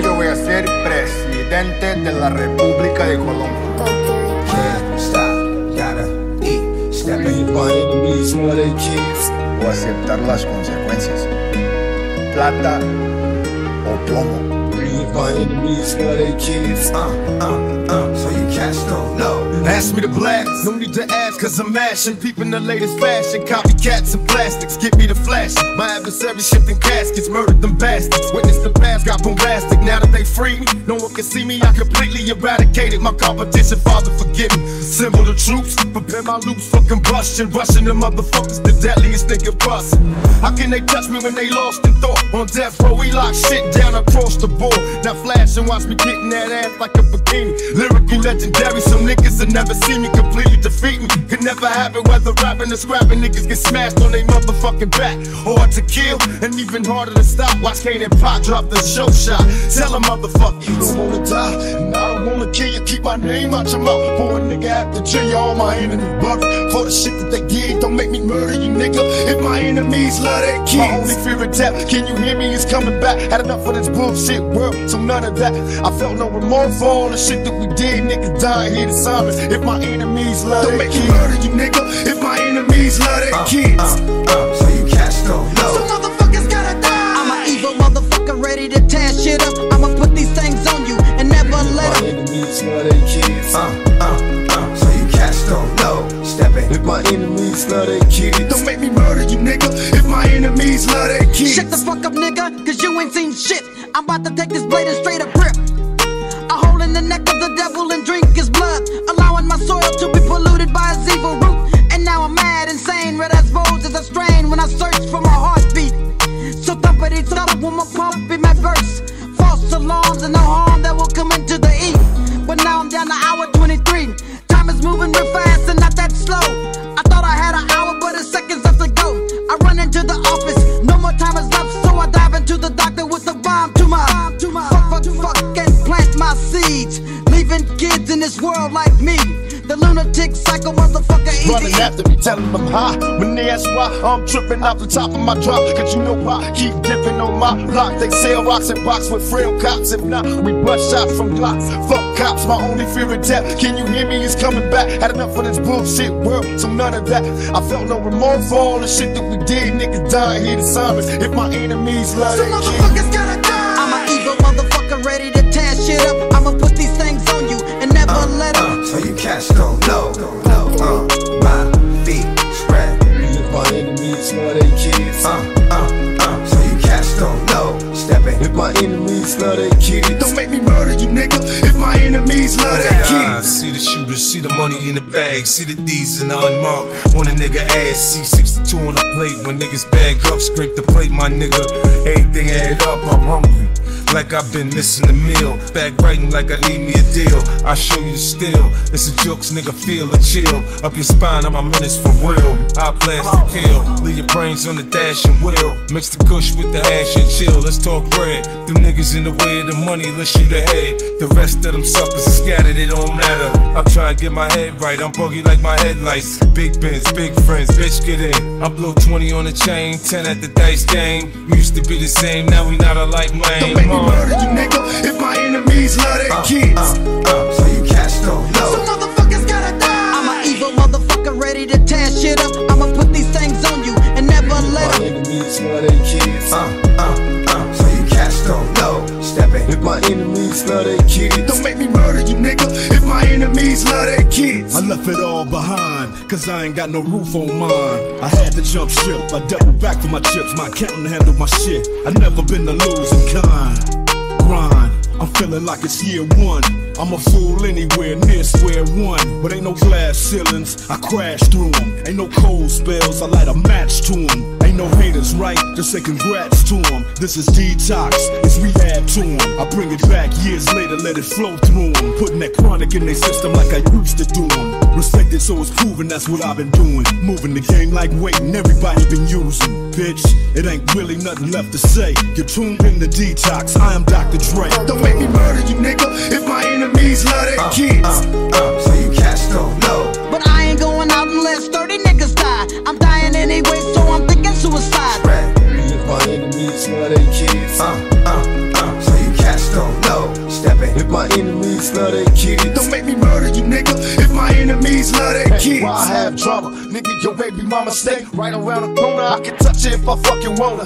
día yo voy a ser presidente de la República de Colombia. Can't stop, gotta eat, stepping My enemies know they kids. O aceptar las consecuencias. Plata o plomo. My they. Ask me to blast, no need to ask, cause I'm mashing. Peeping the latest fashion, copycats and plastics. Get me the flash. My adversary shifting caskets, murdered them bastards. Witness the past, got bombastic. Now that they free me, no one can see me. I completely eradicated my competition. Father, forgive me. Assemble the troops, prepare my loops for combustion. Rushing the motherfuckers, the deadliest nigga bust. How can they touch me when they lost in thought? On death row, we lock shit down across the board. Now flash and watch me getting that ass like a bikini. Lyrically legendary, some niggas that never see me completely defeat me. Could never happen whether rapping or scrapping. Niggas get smashed on they motherfucking back. Hard to kill and even harder to stop. Watch Kane and Pop drop the show shot. Tell a motherfucker you don't wanna die. And I don't wanna kill you. Keep my name out your mouth. For a nigga after jail, all my enemies brother. For the shit that they did, don't make me murder you, nigga. If my enemies love their kids. My only fear of death, can you hear me? Is coming back. Had enough of this bullshit world, so none of that. I felt no remorse for all the shit that we did. Niggas dying here to silence. If my enemies love don't make me murder you, nigga. If my enemies love their kids. Uh, uh, so you cats don't know. So motherfuckers gotta die. I'm an evil motherfucker ready to tear shit up. I'ma put these things on you and never let My enemies know they kids. Uh, uh, uh, so you cats don't know. Stepping. If my enemies know they kids. Don't make me murder you, nigga. If my enemies love their kids. Shut the fuck up, nigga, cause you ain't seen shit. I'm about to take this blade and straight up grip. In the neck of the devil and drink his blood, allowing my soil to be polluted by his evil root. And now I'm mad, insane, red as rose as a strain when I search telling them high. When they ask why, I'm tripping off the top of my drop. Cause you know why, keep dipping on my block. They sell rocks and box with frail cops. If not, we bust shots from blocks. Fuck cops, my only fear of death. Can you hear me? Is coming back. Had enough of this bullshit world, so none of that. I felt no remorse for all the shit that we did. Niggas dying here to silence. If my enemies love So their kids. motherfuckers gotta die. I'm an evil motherfucker ready to tear shit up. I'ma put these things on you and never let them. Uh, so you cats don't know. know. Uh, enemies know they kids. Uh, uh, uh, so you cats don't know. Stepping. If my enemies love they kids. Don't make me murder you, nigga. If my enemies love their Ah, kids. see the shooters, see the money in the bag, see the D's in the unmarked. On a nigga ass, see 62 on the plate. When niggas bag up, scrape the plate, my nigga. Everything add up, I'm hungry. Like I've been missing the meal. Back writing like I need me a deal. I show you the still. It's a jokes, nigga. Feel a chill. Up your spine, I'm a menace for real. I blast to kill. Leave your brains on the dash and wheel. Mix the kush with the ash and chill. Let's talk bread. Them niggas in the way of the money, let's shoot ahead. The rest of them suckers are scattered, it don't matter. I'm trying to get my head right. I'm buggy like my headlights. Big bins, big friends, bitch, get in. I blow 20 on the chain, 10 at the dice game. We used to be the same, now we not alike, man. Don't make murder you, nigga. If my enemies love their kids. Uh, uh, so you cats don't So motherfuckers gotta die. I'm an evil motherfucker ready to tear shit up. I'ma put these things on you and never let My enemies know they kids. Uh, uh, uh, so you cats don't know. Stepping. If my enemies know they kids. Left it all behind, cause I ain't got no roof on mine. I had to jump ship, I doubled back for my chips. My accountant handled my shit. I never been the losing kind. Grind, I'm feeling like it's year one. I'm a fool anywhere near square one. But ain't no glass ceilings, I crash through them. Ain't no cold spells, I light a match to them. Ain't no haters, right? Just say congrats to them. This is detox, it's rehab to them. I bring it back years later, let it flow through them. Putting that chronic in their system like I used to do them. Respected, so it's proven that's what I've been doing. Moving the game like waiting, everybody been using. Bitch, it ain't really nothing left to say. You're tuned in the detox, I am Dr. Dre. Don't make me murder you, nigga. If my enemies love their kids. Uh, uh, so you cats don't know. But I ain't going out unless 30 niggas die. I'm dying anyway, so I'm thinking suicide. Spread. If my enemies know they kids. Uh, uh, uh, so you cats don't my enemies love their kids. Don't make me murder you, nigga. If my enemies love their kids. Why I have drama? Nigga, your baby mama stay right around the corner. I can touch it if I fucking wanna.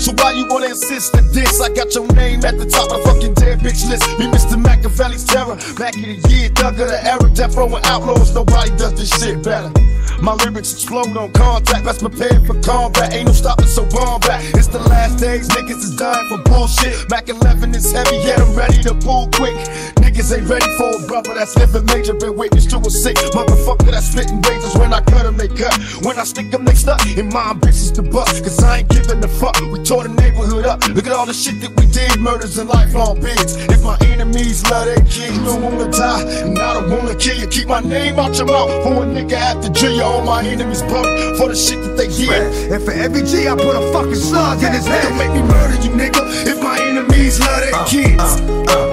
So why you wanna insist on this? I got your name at the top of the fucking dead bitch list. Me, Mr. Machiavelli's terror. Back in the year, thug of the era, death row and outlaws. Nobody does this shit better. My lyrics explode on contact. Best prepared for combat. Ain't no stopping, so bomb back. It's the last days. Niggas is dying for bullshit. Mac 11 is heavy, yet I'm ready to pull quick. Niggas ain't ready for a brother that's living major. Been witness to a sick motherfucker that's spitting razors when I cut them, they cut. When I stick them, they stuck. In my ambitions to bust. Cause I ain't giving a fuck. We tore the neighborhood up. Look at all the shit that we did. Murders and lifelong bids. If my enemies love their kids, don't wanna die. And I don't wanna kill you. Keep my name out your mouth. For a nigga after drill you. All my enemies bump for the shit that they did. And for every G, I put a fucking slug in his head. Don't make me murder you, nigga. If my enemies love their kids. Uh, uh,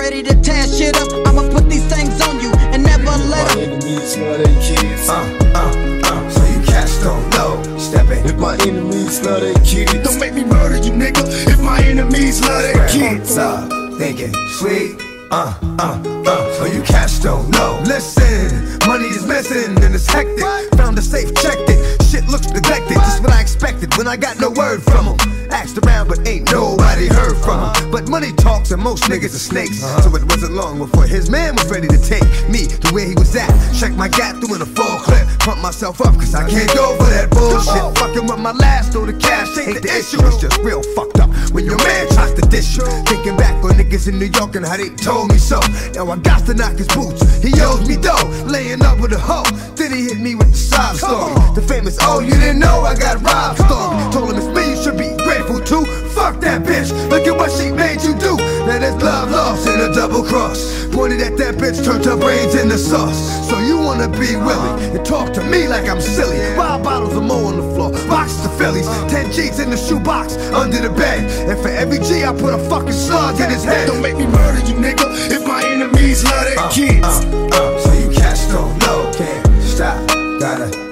ready to tear shit up. I'ma put these things on you and never let My them. enemies love their kids. Uh, uh, uh, so you cats don't know. Stepping. If my enemies love their kids. Don't make me murder you, nigga. If my enemies love their kids. up, thinking sweet. Uh, uh, uh, so you cats don't know. Listen, money is missing and it's hectic. Found a safe, checked it. Shit looks neglected, just what I expected when I got no word from him. Asked around, but ain't nobody heard from him. But money talks and most niggas are snakes. So it wasn't long before his man was ready to take me to where he was at. Check my gap through in a full clip. Pump myself up, cause I can't go for that bullshit. Fucking with my last or the cash ain't the issue. It's just real fucked up when your man tries to dish you. Thinking back on niggas in New York and how they told me so. Now I got to knock his boots. He owes me dough, laying up with a hoe. Then he hit me with the side story. The famous, oh, you didn't know I got robbed story. Told him it's me, you should be grateful too. Fuck that bitch, look at what she made you do. Now there's love lost in a double cross. Pointed at that bitch, turned her brains into sauce. So you wanna be Willie and talk to me like I'm silly. Wild bottles of Mo on the floor, boxes of Phillies, 10 G's in the shoebox under the bed. And for every G, I put a fucking slug in his head. Don't make me murder you, nigga. If my enemies love their kids. Uh, uh, so you cats don't know, can't stop, gotta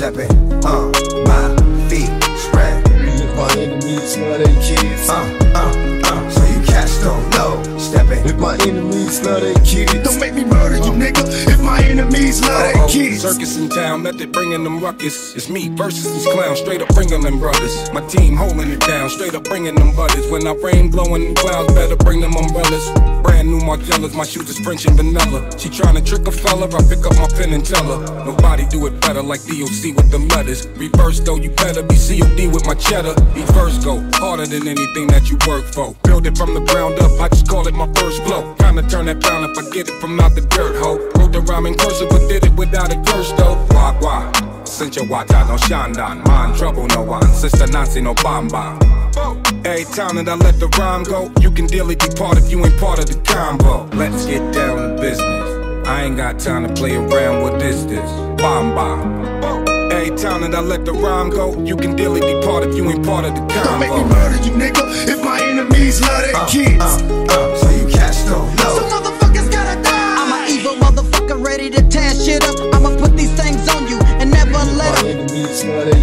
stepping on my feet, spread. If my enemies love their kids. Uh, uh, uh, so you cats don't know, stepping. If my enemies love their kids. Don't make me murder you, nigga. If my enemies love their kids. Circus in town, method bringing them ruckus. It's me versus these clowns, straight up bringing them brothers. My team holding it down, straight up bringing them butters. When I rain blowing them clouds, better bring them umbrellas. Brand new Margielas, my shoes is French and vanilla. She tryna trick a fella, I pick up my pen and tell her. Nobody do it better like DOC with them letters. Reverse though, you better be COD with my cheddar. Be first go harder than anything that you work for. Build it from the ground up, I just call it my first flow. Kinda turn that down if I get it from out the dirt, ho. Wrote the rhyme in cursive, but did it without a curse though. Wah wah. Since wata no shandan, man trouble no one. Sister Nancy no bamba. Every time that I let the rhyme go, you can dearly depart if you ain't part of the combo. Let's get down to business. I ain't got time to play around with this, this. Bomb bomb. Every time that I let the rhyme go, you can dearly depart if you ain't part of the combo. Don't make me murder you, nigga. If my enemies love their kids. Uh, uh, so you catch don't So motherfuckers gotta die. I'm an evil motherfucker ready to tear shit up. I'ma put these things on you and never let My them. enemies love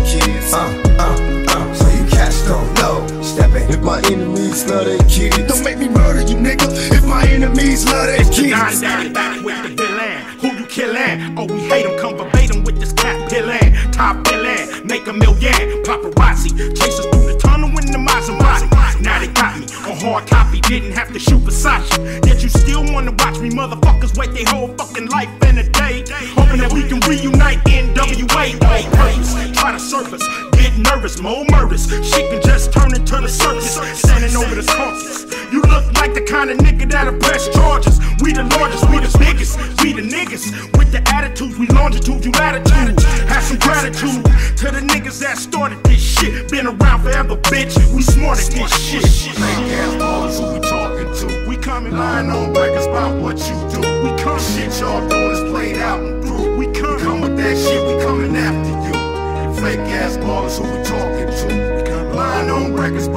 my enemies love their kids. Don't make me murder you, nigga. If my enemies love their Nine kids. down back with the villain. Who you killin'? Oh, we hate him. Come verbatim with this cat pillin'. Top villain. Make a million. Paparazzi. Chase us through the tunnel in the Maserati. Now they got me on hard copy. Didn't have to shoot Versace. Yet you still wanna watch me. Motherfuckers wait their whole fucking life in a day. Hoping that we can reunite NWA. All purpose. Try to surface. Get nervous. More murders. Shit can just turn into the circus. Standing over the carcass. You look like the kind of nigga that'll press charges. We the largest, we the biggest, we the niggas. With the attitudes, we longitude, you latitude. Have some gratitude to the niggas that started this shit. Been around forever, bitch. We smart at this shit. Fake ass who we talking to? We coming lying on records about what you do. We come shit y'all doing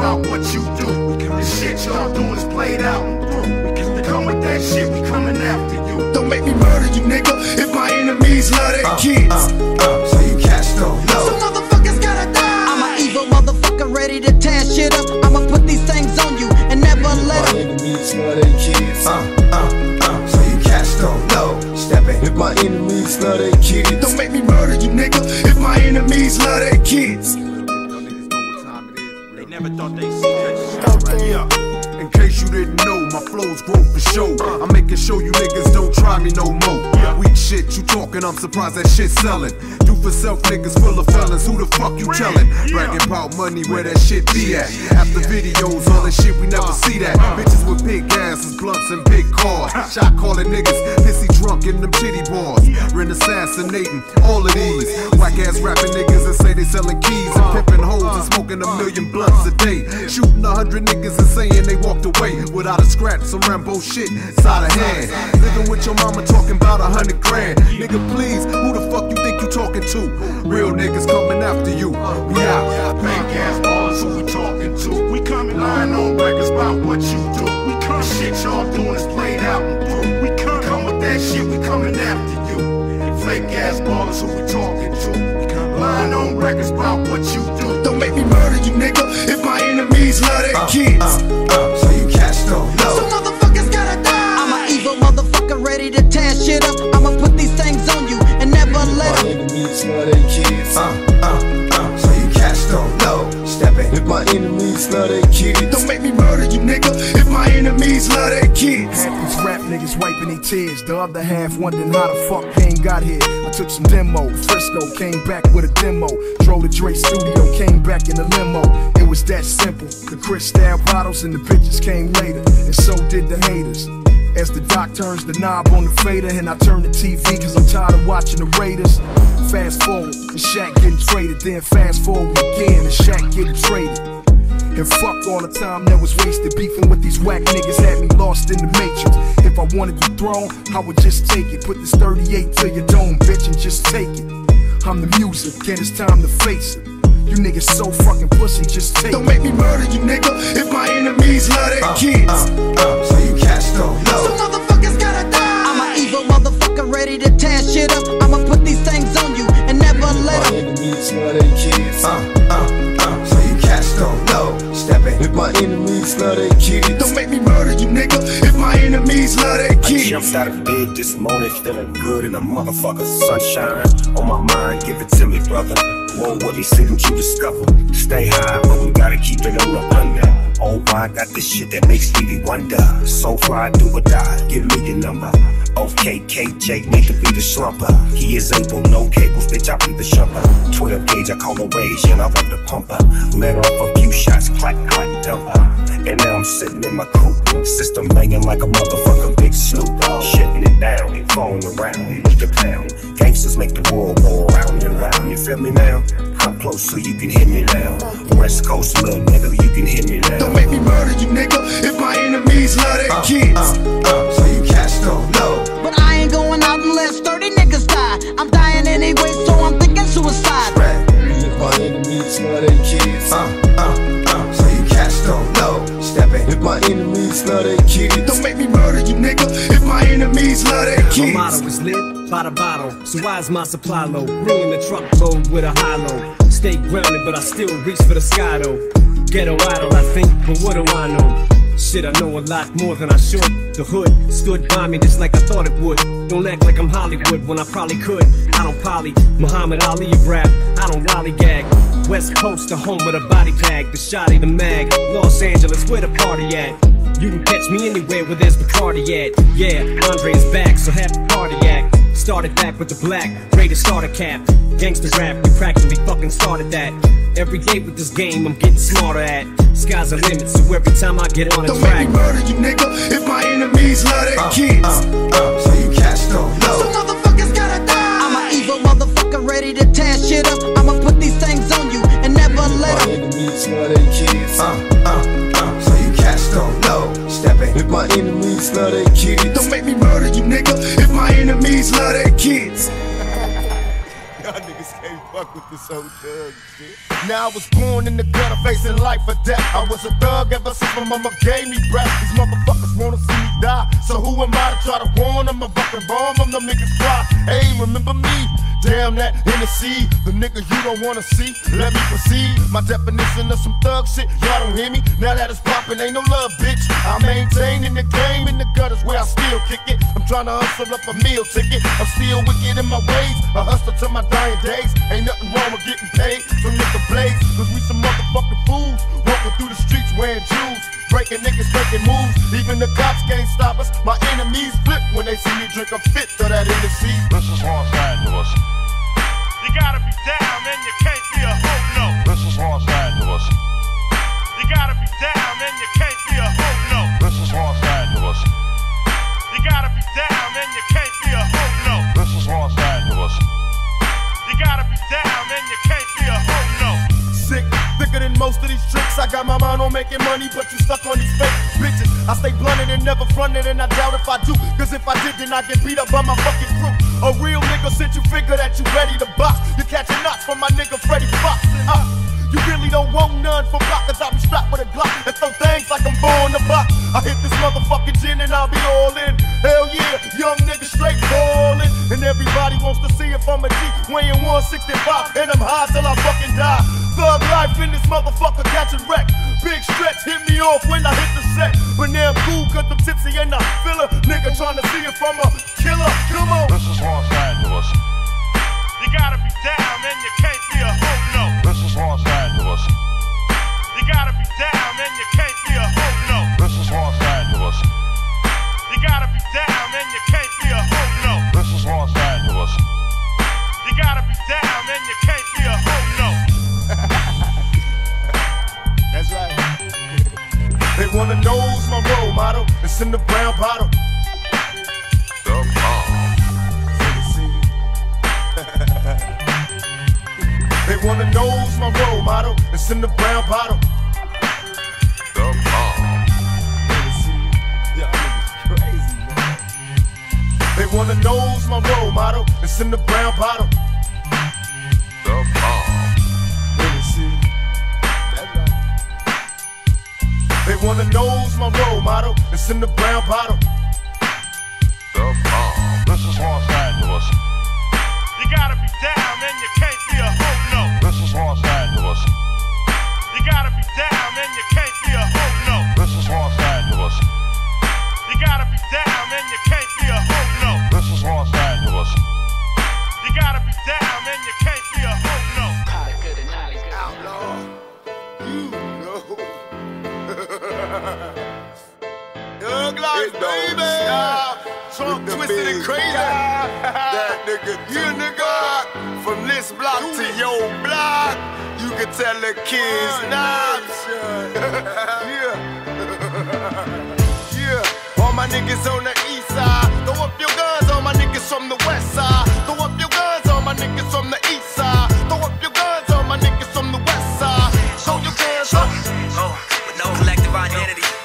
about what you do. The shit y'all do is played out and through. Come with that shit, we coming after you. Don't make me murder you, nigga, if my enemies love their uh, kids. Uh, uh, so you cats don't. Some motherfuckers gotta die. I'm an evil motherfucker ready to tear shit up. I'ma put these things on you and never let My enemies love their kids. Uh, uh, uh, so you cats don't. Stepping. If my enemies love their kids. Don't make me murder you, nigga, if my enemies love their kids. My flows grow for show. I'm making sure you niggas don't try me no more. Weak shit, you talking, I'm surprised that shit selling. For self niggas full of felons, who the fuck you tellin'? Bragging about money, where that shit be at? After videos, all that shit, we never see that. Bitches with big asses, blunts, and big cars. Shot calling niggas, pissy drunk in them shitty bars. Ren assassinating all of these. Whack ass rapping niggas that say they selling keys and pimping hoes and smoking a million blunts a day. Shooting a hundred niggas and saying they walked away without a scratch, some Rambo shit, side of hand. Living with your mama talking about a hundred grand. Nigga, please, who the fuck you think you talking to? Real niggas coming after you. We out. Fake ass ballers who we talking to. We coming lying on records about what you do. We come shit y'all doing is played out and through. We come, come with that shit, we coming after you. Fake ass ballers who we talking to. We come lying on records about what you do. Don't make me murder you, nigga, if my enemies love their kids. Uh, so you catch don't So motherfuckers gotta die. I'm an evil motherfucker ready to tear shit up. Enemies love their kids. Uh, uh, uh, so you catch don't know. Stepping. If my enemies love their kids. Don't make me murder you, nigga, if my enemies love their kids. Half these rap niggas wiping their tears. The other half wondering how the fuck Kane got here. I took some demo. Frisco came back with a demo. Drove to Dre studio, came back in a limo. It was that simple. The Chris Cristal bottles and the bitches came later. And so did the haters. As the doc turns the knob on the fader, and I turn the TV cause I'm tired of watching the Raiders. Fast forward, and Shaq getting traded. Then fast forward again, and Shaq getting traded. And fuck all the time that was wasted beefing with these whack niggas had me lost in the matrix. If I wanted the throne, I would just take it. Put this 38 to your dome, bitch, and just take it. I'm the music, and it's time to face it. You niggas so fucking pussy, just take Don't make me murder you, nigga, if my enemies love their kids. Uh, uh, so you catch don't So know. motherfuckers gotta die. I'm an evil motherfucker ready to tear shit up. I'ma put these things on you and never let My 'em. enemies love their kids. Uh, uh, uh, so you catch don't know. Stepping. If my enemies love their kids. Don't make me murder you, nigga, if my enemies love their kids. I kids. jumped out of bed this morning, feeling good in the motherfucker. Sunshine on my mind, give it to me, brother. With me, see what you discover. Stay high, but we gotta keep it on the under. Oh, I got this shit that makes Stevie wonder. So fly, do or die, give me your number. Okay, KJ, need to be the slumper. He is able, no cables, bitch, I be the shumper. 12 gauge, I call a rage, and I run the pumper. Let off a few shots, clack, clack, dumper. And now I'm sitting in my coupe, system banging like a motherfucking big snoop. Shitting it down and falling around with the pound. Gangsters make the world go around and round. You feel me now? I'm close so you can hear me now. West Coast little nigga, you can hear me now. Don't make me murder you, nigga, if my enemies love their kids. Uh, uh, so you catch don't know. But I ain't going out unless 30 niggas die. I'm dying anyway, so I'm thinking suicide. Enemies love their kids. Don't make me murder you, nigga, if my enemies love their My kids. motto is lit by the bottle. So why is my supply low? Bringing the truck load with a high low. Stay grounded, but I still reach for the sky though. Ghetto idol, I think, but what do I know? Shit, I know a lot more than I should. The hood stood by me just like I thought it would. Don't act like I'm Hollywood when I probably could. I don't poly, Muhammad Ali rap. I don't lollygag. West Coast, the home of the body bag, the shotty, the mag. Los Angeles, where the party at? You can catch me anywhere where there's Bacardi at. Yeah, Andre is back, so have the party act. Started back with the black, ready to start a cap. Gangsta rap, we practically fucking started that. Every day with this game, I'm getting smarter at. Sky's the limit, so every time I get on a Don't make track. me murder you, nigga, if my enemies love their kids. Uh, uh, so you catch don't So motherfuckers gotta die. I'm an evil motherfucker ready to tear shit up. Love their kids. Don't make me murder you, nigga, if my enemies love their kids. Fuck with this old thug shit. Now I was born in the gutter, facing life or death. I was a thug ever since my mama gave me breath. These motherfuckers wanna see me die. So who am I to try to warn them? A fucking bomb them, them niggas fly. Hey, remember me? Damn that Hennessy, the nigga you don't wanna see. Let me proceed. My definition of some thug shit, y'all don't hear me. Now that it's poppin', ain't no love, bitch. I maintain in the game, in the gutters where I still kick it. I'm trying to hustle up a meal ticket. I'm still wicked in my ways. I hustle to my dying days. Ain't nothing wrong with getting paid. So nigga blaze, cause we some motherfucking fools. Walking through the streets wearing jewels. Breaking niggas, breaking moves. Even the cops can't stop us. My enemies flip when they see me drink a fit of that Hennessy. This is Los Angeles. You gotta be down and you can't be a of these tricks. I got my mind on making money, but you stuck on these fake bitches. I stay blunted and never fronted, and I doubt if I do. Cause if I did, then I get beat up by my fucking crew. A real nigga since you figure that you ready to box. You catching nuts from my nigga Freddie Fox. Uh, you really don't want none for block, cause I be strapped with a Glock and throw things like I'm born to box. I hit this motherfucking gin and I'll be all in. Hell yeah, young nigga straight ballin'. And everybody wants to see if I'm a G, weighing 165, and I'm high till I fucking die. Thug life in this motherfucker catching wreck. Big stretch hit me off when I hit the set. But now I'm cool, cause I'm tipsy and I feel a nigga trying to see if I'm a killer. Come on. This is Los Angeles. You gotta be down and you can't be a hoe, no. This is Los Angeles. You gotta be down and you can't be a hoe, no. This is Los Angeles. You gotta be down and you can't be a hoe, no. This is Los Angeles. You gotta be down and you can't be a hoe, no. They wanna know who's my role model. It's in the brown bottle. The. They wanna know who's my role model. It's in the brown bottle. The. They wanna know who's my role model. It's in the brown bottle. The wanna know who's my role model. It's in the brown bottle. The bomb. This is Los Angeles. You gotta be down and you can't be a hoe, no. This is Los Angeles. You gotta be down and you can't be a hoe, no. This is Los Angeles. You gotta be down and you can't be a hoe, no. This is Los Angeles. You gotta be down and you can't be a hoe, Young life, baby. Trump twisted and crazy. that nigga, you nigga. From this block to your block, you can tell the kids not. yeah. yeah. All my niggas on the east side. Throw up your guns, all my niggas from the west side. Throw up your guns, all my niggas from the east side. Throw up your guns, all my niggas from the west side. Throw your guns up. Oh, with no collective identity.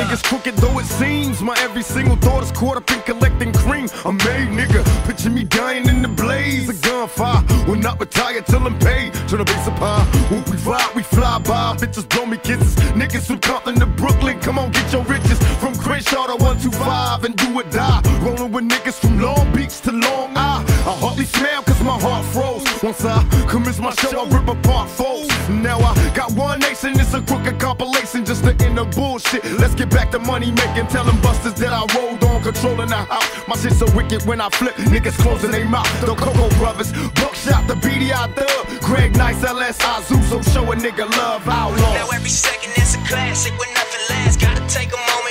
Niggas crooked though it seems. My every single thought is caught up in collecting cream. I'm made, nigga. Picture me dying in the blaze. A gunfire. Will not retire till I'm paid. Turn the base up high. When we ride, we fly by. Bitches blow me kisses. Niggas from Compton to Brooklyn. Come on, get your riches. From Crenshaw to 125 and do or die. Rolling with niggas from Long Beach to Long Island. I hardly smile cause my heart froze. Once I commence my show, I rip apart foes. Now I got one nation, it's a crooked compilation end the bullshit. Let's get back to money making, telling busters that I rolled on, controlling the house. My shit so wicked when I flip, niggas closing their mouth. The Cocoa Brovaz, Buckshot, the BDI Thug, Greg Nice, LS, Azuso, show a nigga love, outlaw. Now every second is a classic when nothing lasts. Gotta take a moment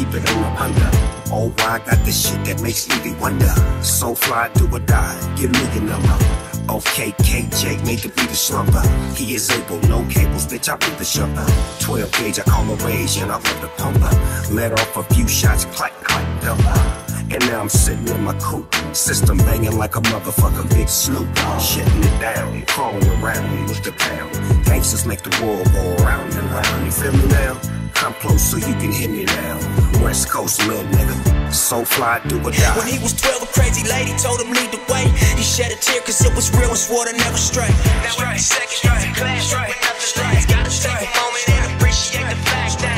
keep it on the under. Oh, I got this shit that makes me wonder. So fly, do or die, give me your number. Okay, KJ made to be the slumber. He is able, no cables, bitch, I be the shopper. 12 gauge, I call a rage, and I love the pumper. Let off a few shots, clack, clack, double. And now I'm sitting in my coupe, system banging like a motherfucker, big Snoop. Shitting it down, crawling around with the pound. Gangsters make the world go around and around. You feel me now? Come close so you can hear me now. West Coast little nigga, so fly, do or die. When he was 12, a crazy lady told him lead the way. He shed a tear cause it was real and swore to never stray. Now every second is a class, when nothing lasts. Gotta take a moment and appreciate the fact that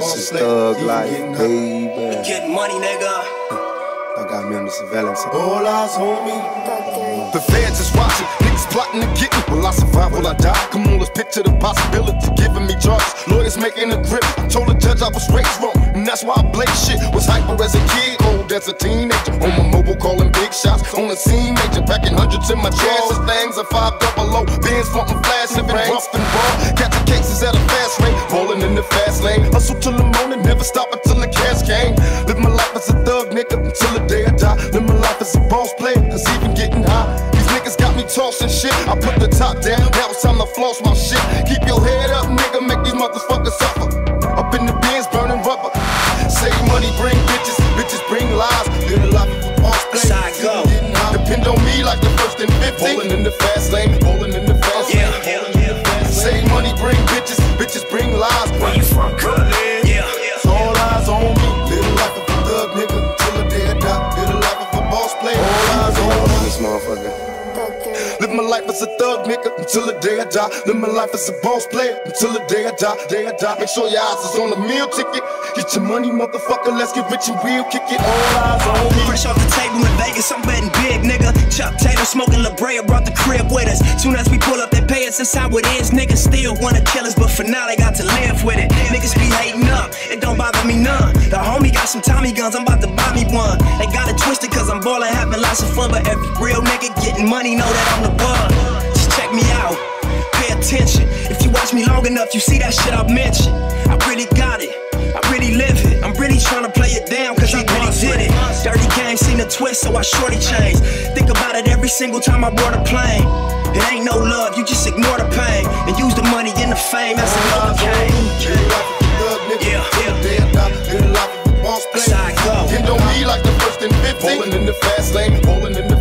this is Thug Life, baby. Getting money, nigga. I got me on the surveillance. All eyes on me. The fans is watching, niggas plotting to get me. Will I survive? Will I die? Come on, let's picture the possibility. Giving me charges, lawyers making a grip. I told the judge I was raised wrong, and that's why I blaze shit. Was hyper as a kid, old as a teenager. On my mobile, calling big shots. On the scene, major, packing hundreds in my chest. Things are five double low, Benz frontin' flash, living rough and raw. Catching cases at a fast fast lane. Hustle till the morning, never stop until the cash came. Live my life as a thug, nigga, until the day I die. Live my life as a boss player, cause even getting high. These niggas got me tossing shit. I put the top down, now it's time to floss my shit. Keep your head life as a thug nigga until the day I die. Live my life as a boss player until the day I die. Day I die. Make sure your eyes is on the meal ticket. Get your money, motherfucker. Let's get rich and real. Kick it. All eyes on me. Fresh off the table in Vegas, I'm betting big, nigga. Chuck Taylor smoking La Brea, brought the crib with us. Soon as we pull up, they pay us. That's how it is. Niggas still wanna kill us, but for now they got to live with it. Niggas be hating up, it don't bother me none. The homie got some Tommy guns, I'm about to buy me one. They got it twisted cause I'm ballin', having lots of fun. But every real nigga getting money know that I'm the one. Just check me out, pay attention. If you watch me long enough, you see that shit I mentioned. I really got it. I really live it. I'm really trying to play it down cause I really did it. Dirty game seen a twist, so I shorty changed. Think about it every single time I board a plane. It ain't no love, you just ignore the pain and use the money and the fame as another game. Live the life of a thug nigga Yeah, until the yeah. day I die. Live the life of a boss That's player. how it go. Depend on me like the first and 15. Rolling in the fast lane, rolling in the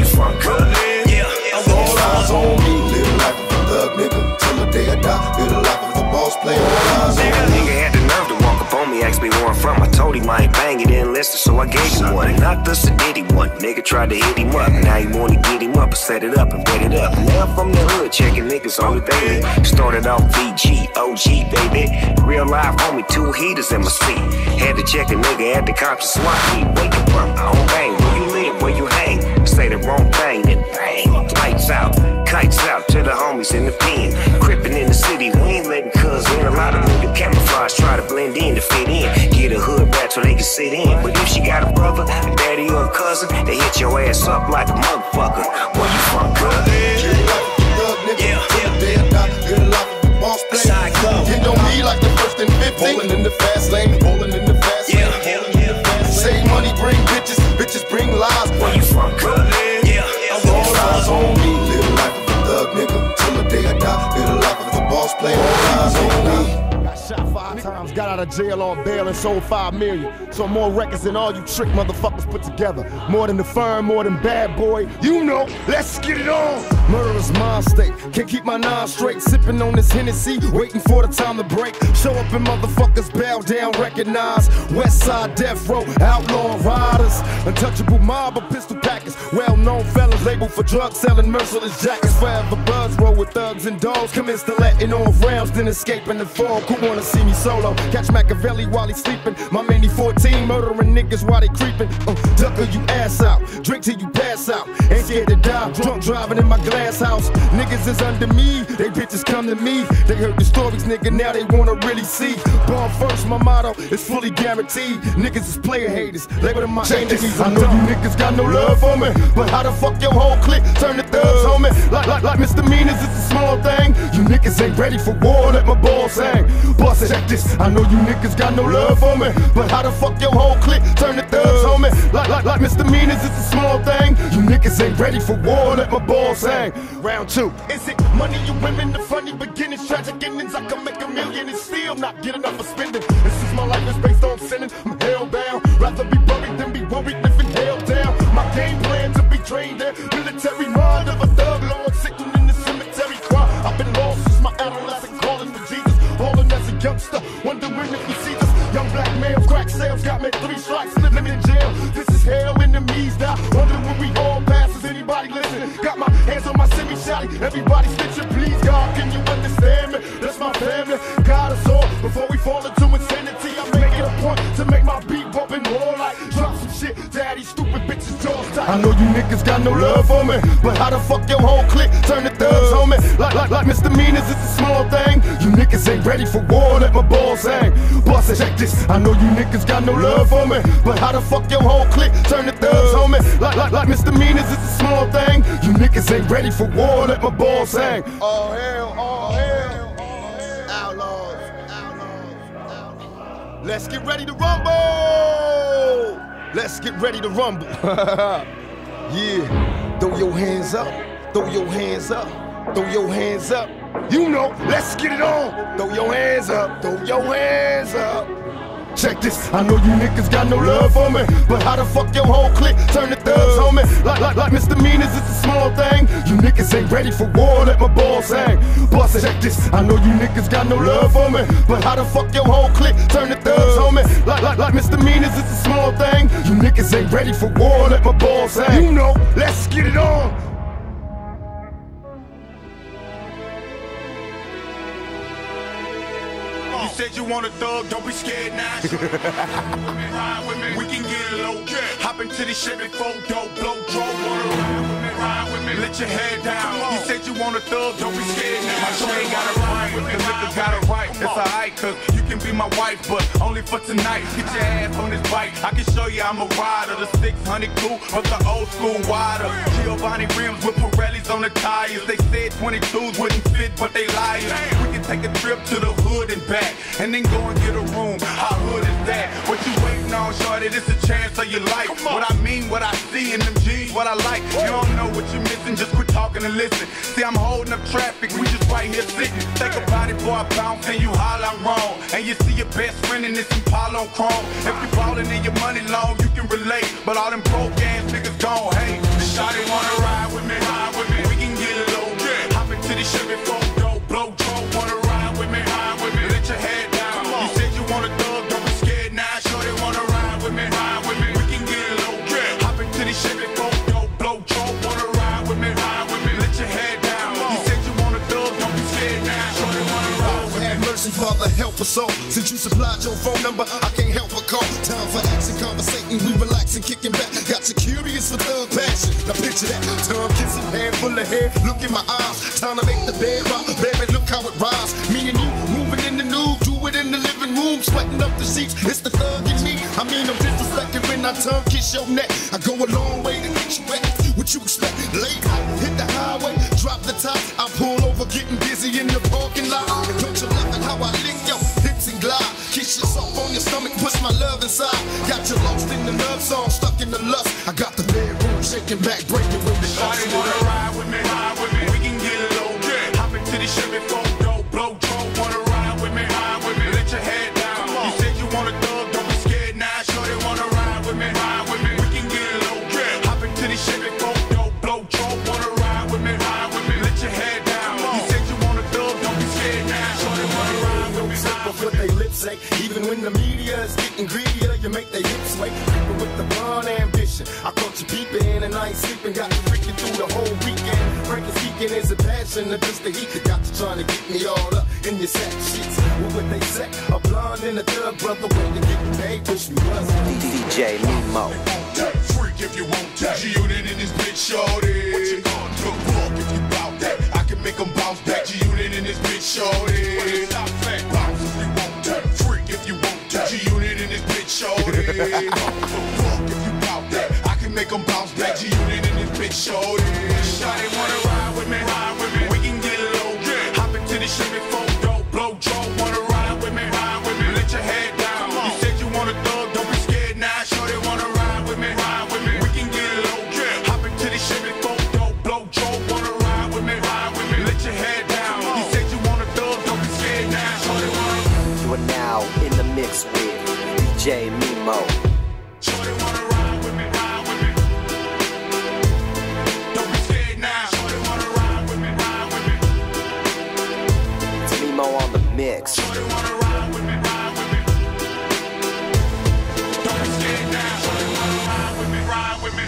you from, good? Yeah, I'm All with eyes on me. Live life of a thug nigga until the day I die. Live life from. I told him I ain't bang it listen, so I gave him one. Not the Sadiddy one. Nigga tried to hit him up. Now he wanna get him up and set it up and bet it up. Now from the hood, checking niggas on the daily. Started off VG, OG, baby. Real life homie, two heaters in my seat. Had to check a nigga at the cops and SWAT. Wake up, bro. I don't bang. Where you live? Where you hang? Say the wrong thing, then bang. Out, kites out to the homies in the pen. Crippin' in the city, we ain't letting cuz in. A lot of nigga camouflage, try to blend in to fit in. Get a hood rat so they can sit in. But if she got a brother, a daddy, or a cousin, they hit your ass up like a motherfucker. Where you from, cuz? Jail on bail and sold five million. So more records than all you trick motherfuckers put together. More than the firm, more than bad boy. You know, let's get it on. Murderous mind state, can't keep my nine straight. Sipping on this Hennessy, waiting for the time to break. Show up and motherfuckers bow down, recognize. West side death row, outlaw riders. Untouchable mob of pistol packers. Well known fellas labeled for drug selling, merciless jackets. Forever buzz roll with thugs and dogs. Commence to letting off rounds, then escaping the fog. Who wanna see me solo? Catch Machiavelli while he's sleeping. My man, he 14 murdering niggas while they creeping. Uh, ducker you ass out, drink till you pass out. Ain't scared to die, drunk driving in my glass house. Niggas is under me, they bitches come to me. They heard the stories, nigga, now they wanna really see. Born first, my motto is fully guaranteed. Niggas is player haters, label them my enemies. I know you niggas got no love for me, but how the fuck your whole clique turn to thugs on me? Like, like, like misdemeanors, it's a small thing. You niggas ain't ready for war, let my balls hang. Boss, check this, I know you niggas got no love for me, but how the fuck your whole clique turn to thugs on me? Like, like, like misdemeanors, it's a small thing. You niggas ain't ready for war, let my balls hang. Round two. Is it money, you women, the funny beginnings, tragic endings? I can make a million and still not get enough for spending. This is my life is based on sinning. I'm hellbound. Rather be buried than be worried, living hell down. My game plan to be trained there. Military mind of a thug lord youngster, wondering if he sees us. Young black male, crack sales got me three strikes, living in jail. This is hell, enemies now. Wondering when we all pass. Is anybody listening? Got my hands on my semi shotty. Everybody snitching, please, God, can you understand me? That's my family. God us all before we fall into insanity. I make it a point to make my beat bumping more like drop some shit. Daddy, stupid bitches, jaws tight. I know you niggas got no love for me, but how the fuck your whole clique turn the thugs on me? Like, like, like misdemeanors, it's a small thing. You niggas ain't ready for war, let my balls hang. Boss, check this. I know you niggas got no love for me, but how the fuck your whole clique turn to thugs on me? Like, like, like misdemeanors, it's a small thing. You niggas ain't ready for war, let my balls hang. All hell, all hell. Outlaws. Let's get ready to rumble! Let's get ready to rumble. yeah. Throw your hands up. Throw your hands up. Throw your hands up. You know, let's get it on. Throw your hands up. Throw your hands up. Check this, I know you niggas got no love for me, but how the fuck your whole clique turn to thugs on me? Like, like, like misdemeanors, it's a small thing. You niggas ain't ready for war, let my balls hang. Boss, check this, I know you niggas got no love for me, but how the fuck your whole clique turn to thugs on me? Like, like, like misdemeanors, it's a small thing. You niggas ain't ready for war, let my balls hang. You know, let's get it on. Said you want a thug, don't be scared now. ride with me, we can get it low. Hop into the Chevy four door, blow, draw, wanna ride with me, ride with me. Let your head down. You said you want a thug, don't be scared now. My train got a right, the liquor got it right. It's alright, cause you can be my wife, but only for tonight. Get your ass on this bike. I can show you I'm a rider. The 600 coupe, but the old school wider. Giovanni rims with Pirellis on the tires. They said 22s wouldn't fit, but they liars. We can take a trip to the hood and back, and then go and get a room. How hood is that? What you waiting on, shorty? This a chance of your life. What I mean, what I see in them G's, what I like. You don't know what you're missing, just quit talking and listen. See, I'm holding up traffic, we just right here sitting. Think about it before I bounce and you holler I'm wrong. And you see your best friend in this Impala on chrome. If you ballin' in your money long, you can relate. But all them broke ass niggas gone, hey. Shawty wanna ride with me, ride with me. We can get low, yeah. Hop into the Chevy four door, blow, draw, wanna assault. Since you supplied your phone number, I can't help but call. Time for action, conversating, we relaxing, kicking back. Got you curious for thug passion. Now picture that. Tongue kissing, hand full of hair. Look in my eyes. Time to make the bed rock. Baby, look how it rise. Me and you moving in the nude. Do it in the living room. Sweating up the sheets. It's the thug in me. I mean, I'm disrespecting when I tongue kiss your neck. I go a long way to get you wet. What you expect? Late hit the highway, drop the top. I pull over, getting busy in the parking lot. Don't you love it how I lick your hips and glide? Kiss yourself on your stomach, push my love inside. Got you lost in the love song, stuck in the lust. I got the bedroom shaking back, breaking with the Shawty wanna ride with me, ride with me. We can get low, yeah. Hop into the Chevy what say. Even when the media is getting greedier, you make their hips sway. Creeping with the blonde ambition. I caught you peeping and I ain't sleeping. Got you freaking through the whole weekend. Frankie speaking is a passion, or just the heat got you trying to get me all up in your sack sheets. What would they say? A blonde and a thug brother when you get paid, wish we was. DJ Mimo. Freak if you want to. G-Unit in this bitch, shorty. What you gonna do? Fuck if you bout that. I can make them bounce back. G-Unit in this bitch, shorty. Stop that. Shorty. Fuck if you bout that. I can make them bounce back. G-Unit in this bitch, shorty. It's Mimo on the mix. Shorty wanna ride with me, ride with me. Don't be scared now. Shorty wanna ride with me, ride with me.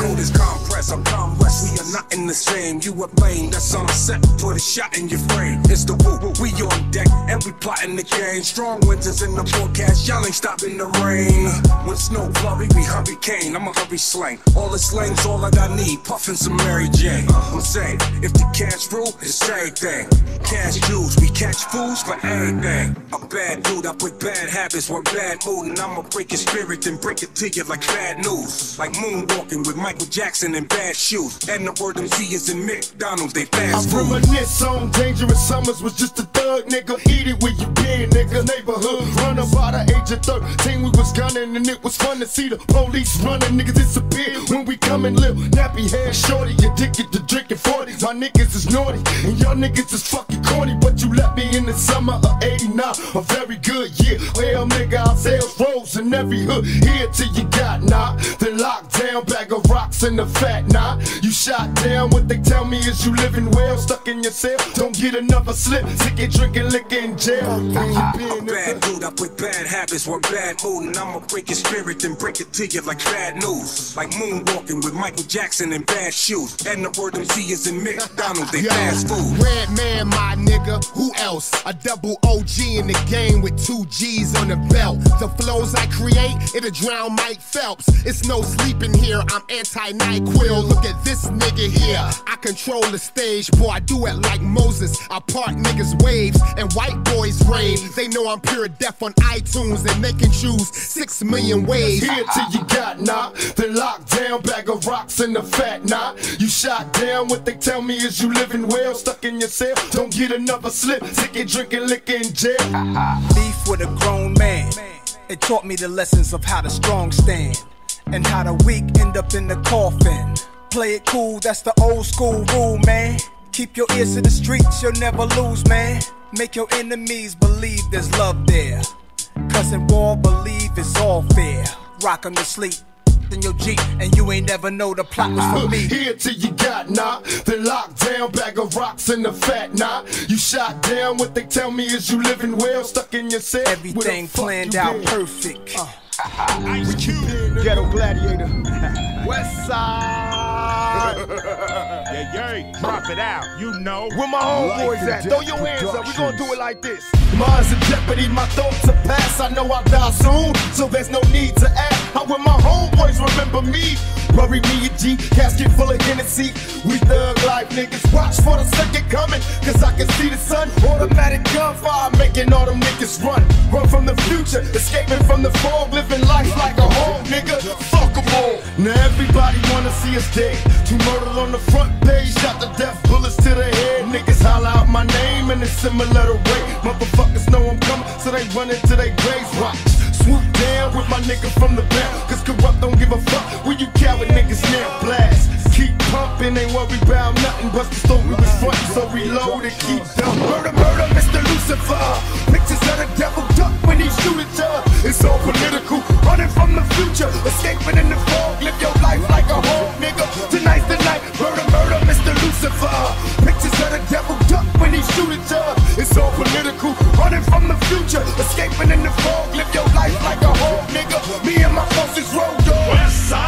Cold as compress, I'm Tom We are not in the same. You a lame, that's on set, put a shot in your frame. It's the woo, we on deck, and we plotting the game. Strong winters in the forecast, y'all ain't stopping the rain. When snow flurry, we hurricane, I'm a hurry slang. All the slang's all that I need, puffin' some Mary Jane. I'm saying, if the cash rule, it's everything. Cash dues, we catch fools for everything. A bad dude, I put bad habits, work bad mood, and I'ma break your spirit and break it to you like bad news. Like moonwalking with Michael Jackson in bad shoes. And the word MC is in McDonald's, they I fast food. reminisce on dangerous summers was just a thug nigga. Eat it where you been, nigga. Neighborhood runner by the age of 13. We was gunning and it was fun to see the police running. Niggas disappear when we come and live. Nappy hair shorty, addicted to drinking 40s. Niggas is naughty and y'all niggas is fucking corny. But you left me in the summer of 89. A very good year. Well, nigga, our sales rose in every hood. Here till you got knocked. Then locked down, bag of rocks in the fat knot. You shot down, what they tell me is you living well, stuck in your cell. Don't get another slip, sick and drinking liquor in jail. Where you ah, been, A bad dude, I put bad habits, work bad mood, and I'ma break your spirit and break it to you like bad news. Like moonwalking with Michael Jackson in bad shoes. And the word MC is in McDonald's, they fast food. Redman, my nigga, who else? A double OG in the game with two G's on the belt. The flows I create, it'll drown Mike Phelps. It's no sleeping here, I'm anti NyQuil. Look at this nigga here. I control the stage, boy, I do it like Moses. I part niggas' waves and white boys rave. They know I'm pure death on iTunes and they can choose six million ways. Here till you got knocked, then locked down, bag of rocks in the fat knot. You shot down, what they tell me is you living well, stuck in your cell. Don't get another slip, sick and drinking liquor in jail. Beef with a grown man. It taught me the lessons of how the strong stand and how the weak end up in the coffin. Play it cool, that's the old school rule, man. Keep your ears to the streets, you'll never lose, man. Make your enemies believe there's love there. Cause in war, believe it's all fair. Rock 'em to sleep in your Jeep, and you ain't never know the plot was for me. Here till you got knocked, then locked down, bag of rocks in the fat knot. You shot down, what they tell me is you living well, stuck in your cell. Everything planned out perfect. Uh. Ghetto Gladiator. West Side. yeah, yeah, drop it out, you know. Where my homeboys at? Throw your hands up. We gonna do it like this. Mine's in jeopardy, my thoughts are past. I know I'll die soon, so there's no need to ask. How will my homeboys remember me? Worry me a G, casket full of Hennessy. We thug life niggas, watch for the second coming, cause I can see the sun. Automatic gunfire making all them niggas run. Run from the future, escaping from the fog, living life like a whole nigga. Fuck 'em all. Now everybody wanna see us dead. Two murdered on the front page, shot the death, bullets to the head. Niggas holler out my name in a similar way. Motherfuckers know I'm coming, so they run into their graves. Watch. Swoop down with my nigga from the back. Cause corrupt don't give a fuck. Where you coward niggas now blast. Keep pumping, ain't worry about nothing. Bust the story was frontin', so reload and keep dumping. Murder, murder, Mr. Lucifer. Pictures of the devil duck when he shoot at ya. It's all political, running from the future. Escaping in the fog, live your life like a whole nigga. Tonight's the night, murder, murder, Mr. Lucifer. Pictures of the devil shoot ya. It's all political, running from the future. Escaping in the fog, live your life like a whole nigga. Me and my closest road dog.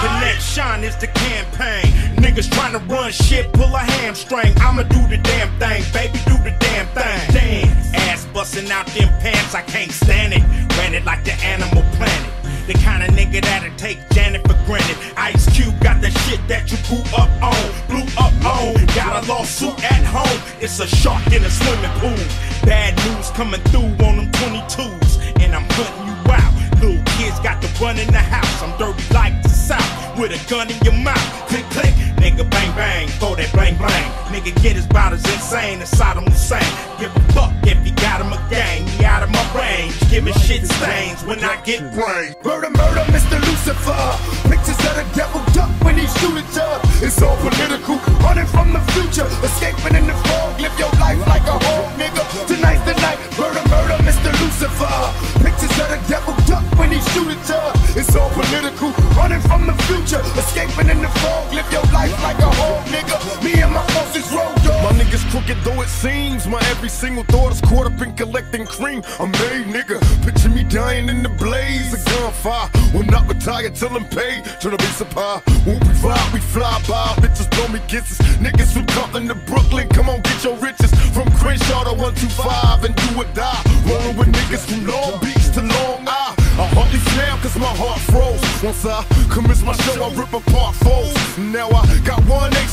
Connection is the campaign. Niggas trying to run shit, pull a hamstring. I'ma do the damn thing, baby, do the damn thing. Damn, ass busting out them pants, I can't stand it. Ran it like the animal planet. The kind of nigga that'll take Janet for granted. Ice Cube got the shit that you grew up on, blew up on. Got a lawsuit at home. It's a shark in a swimming pool. Bad news coming through on them 22s, and I'm putting you out. Little kids got to run in the house. I'm dirty like the South with a gun in your mouth. Click, click, nigga, bang, bang, throw that bang, bang. Nigga, get his as insane as Saddam Hussein. Give a fuck if he got him a gang. He out of my range. Giving shit stains when I get brain. Murder, murder, Mr. Lucifer. Pictures of the devil duck when he shoot at ya. It's all political, running from the future. Escaping in the fog, live your life like a whole nigga. Tonight's the night, murder, murder, Mr. Lucifer. Single is caught up in collecting cream. I'm made, nigga. Picture me dying in the blaze of gunfire. Will not retire till I'm paid. Tryna be supply. Won't we fly, we fly by. Bitches blow me kisses. Niggas from Compton to Brooklyn. Come on, get your riches. From Crenshaw to 125 and do or die. Rolling with niggas from Long Beach to Long Island. I hardly smile cause my heart froze. Once I commence my show, I rip apart foes.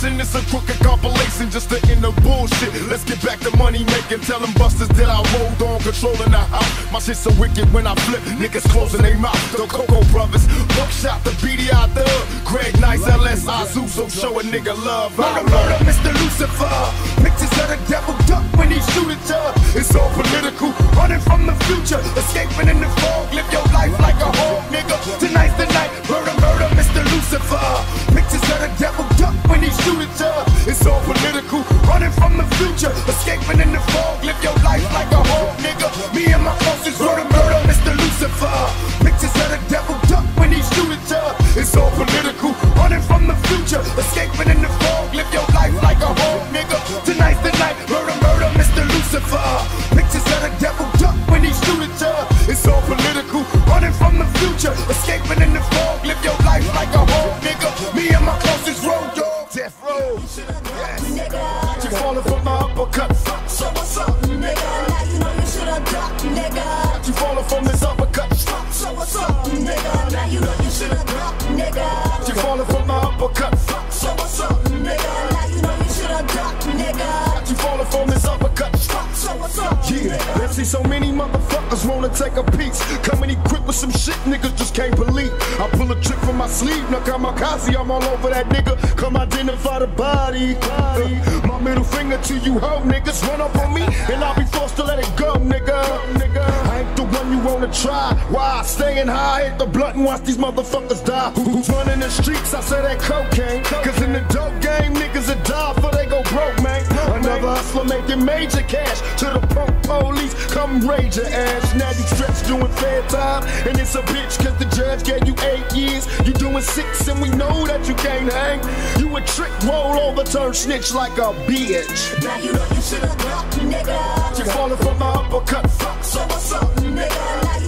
Nation, it's a crooked compilation just to end the bullshit. Let's get back to money making. Tell them busters that I rolled on, controlling the house. My shit so wicked when I flip, niggas closing their mouth. The Cocoa Brovaz, Buckshot, the BDI Thug, Greg Nice, LS, Azu, so show a nigga love. Murder, murder, Mr. Lucifer. Pictures of the devil duck when he shoot at ya. It's all political, running from the future. Escaping in the fog, live your life like a whole nigga. Tonight's the night, murder, murder, Mr. Lucifer. Pictures of the devil shoot at ya. It's all political, running from the future. Escaping in the fog, live your life like a whole nigga. Me and my closest murder, murder, Mr. Lucifer. Pictures of the devil duck when he shoot at ya. It's all political, running from the future. Escaping in the fog, live your life like a whole nigga. Tonight's the night, murder, murder, Mr. Lucifer. Pictures of the devil duck when he shoot at ya. It's all political, running from the future. Escaping in the fog, live your life like a whole nigga. Uppercut. So what's up, nigga? Now you know you should've ducked, nigga. You falling from this uppercut. So what's up, nigga? Now you know you should've ducked, nigga. You falling from my uppercut. So what's up, nigga? Now you know you should've ducked, nigga. You falling from this uppercut. So what's up, yeah. Let's see so many motherfuckers wanna take a piece. Coming equipped with some shit niggas just can't believe. I pull a trick from my sleeve, now kamikaze, I'm all over that nigga. Come identify the body. Uh, my middle finger to you hoe niggas. Run up on me and I'll be forced to let it go, nigga. I ain't the one you wanna try. Why? Staying high, hit the blunt and watch these motherfuckers die. Who- Who's running the streets? I say that cocaine. Cause in the dope game, niggas that die for they go broke, man. Another hustler making major cash. To the punk police, come raid your ass. Now you stretch doing fair time. And it's a bitch cause the judge gave you eight years. You doing six and we know that you can't hang. You a trick roll over, turn snitch like a bitch. Now you know you should've ducked, nigga. You falling for my uppercut. Fuck, so what's up, nigga?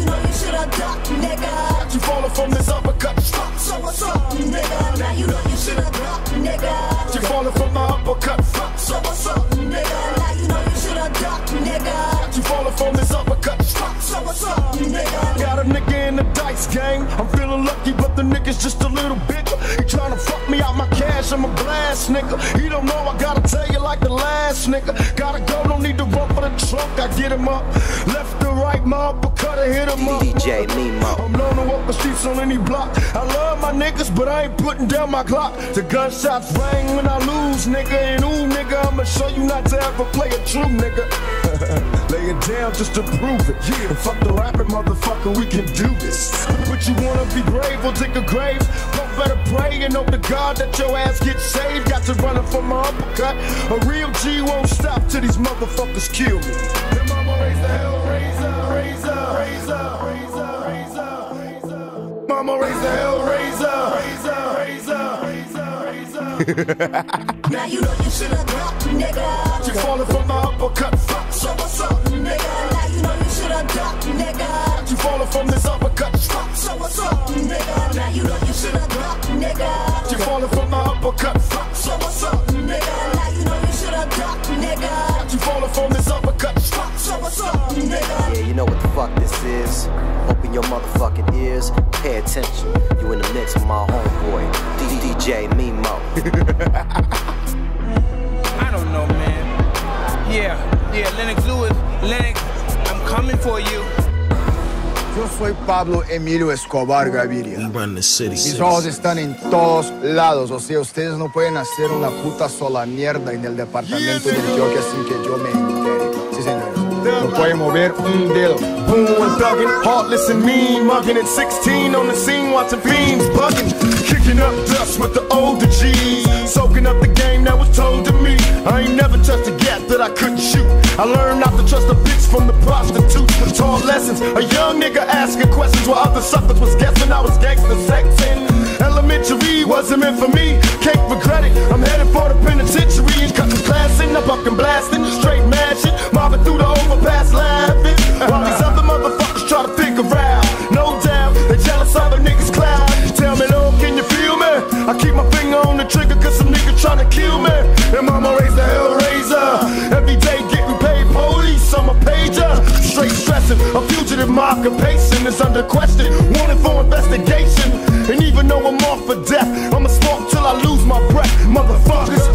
nigga. Got you falling from this uppercut. Stop, so what's up, nigga? Now you know you should have dropped, nigga. Got you falling from my uppercut. Stop, so what's up, nigga? Now you know you should have dropped, nigga. Got you falling from this uppercut in the dice game. I'm feeling lucky, but the nigga's just a little bigger. He tryna fuck me out my cash, I'm a blast nigga. He don't know I gotta tell you like the last nigga. Gotta go, don't need to run for the trunk. I get him up, left to right, my uppercut, I hit him up. DJ Mimo. I'm known to walk the streets on any block. I love my niggas, but I ain't putting down my clock. The gunshots ring when I lose, nigga. And ooh, nigga, I'ma show you not to ever play a true nigga. Lay it down just to prove it. Yeah, fuck the rapping, motherfucker, we can do this. But you wanna be brave or take a grave? Don't better pray and hope to God that your ass gets saved. Got to run it from my uppercut. A real G won't stop till these motherfuckers kill me. Mama raise the hell, razor, razor, razor, razor, razor. Mama raise the hell. Now you know you should've dropped, nigga. You falling from my uppercut, fuck. So what's up, nigga? Now you know you should've dropped, nigga. You falling from this uppercut, fuck. So what's up, nigga? Now you know you should've dropped, nigga. You falling from my uppercut, fuck. So what's up, nigga? Your motherfucking ears, pay attention. You in the mix with my homeboy, DJ Mimo. I don't know, man. Yeah, yeah, Lennox Lewis, Lennox, I'm coming for you. Yo soy Pablo Emilio Escobar Gaviria. We run the city. Mis ojos están en todos lados, o sea, ustedes no pueden hacer una puta sola mierda en el departamento de Antioquia sin que yo me. No pueden mover un mm, dedo. Boom mm, and thuggin', heartless and mean, mugging at 16 on the scene, watching fiends bugging, kicking up dust with the older G's, soaking up the game that was told to me. I ain't never touched a gap that I couldn't shoot. I learned not to trust a bitch from the prostitutes. Taught lessons, a young nigga asking questions while other suckers was guessing I was gangster sexing. Elementary wasn't meant for me, can't regret it. I'm headed for the penitentiary and cutting class in, I'm bucking blasting, straight mashing, mobbing through the overpass laughing. While these other motherfuckers try to figure out, Stressing, a fugitive, my occupation is under question. Wanted for investigation. And even though I'm off for death, I'ma smoke till I lose my breath, motherfuckers.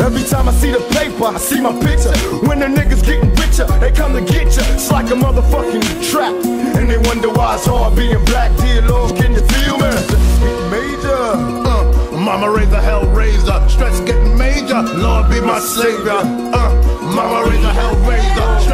Every time I see the paper, I see my picture. When the niggas getting richer, they come to get ya. It's like a motherfucking trap. And they wonder why it's hard being black. Dear Lord, can you feel me? Major. Uh, mama raise a hell raiser, stress getting major. Lord be my savior. Uh, mama raise a hell raiser.